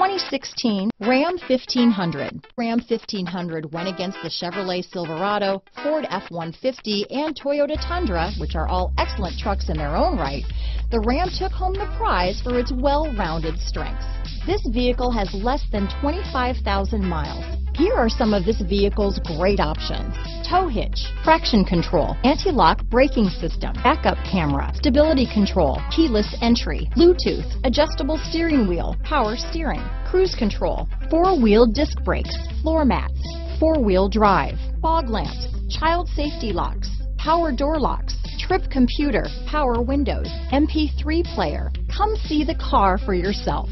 2016 Ram 1500. Ram 1500 went against the Chevrolet Silverado, Ford F-150, and Toyota Tundra, which are all excellent trucks in their own right. The Ram took home the prize for its well-rounded strengths. This vehicle has less than 25,000 miles. Here are some of this vehicle's great options. Tow hitch, traction control, anti-lock braking system, backup camera, stability control, keyless entry, Bluetooth, adjustable steering wheel, power steering, cruise control, four-wheel disc brakes, floor mats, four-wheel drive, fog lamps, child safety locks, power door locks, trip computer, power windows, MP3 player. Come see the car for yourself.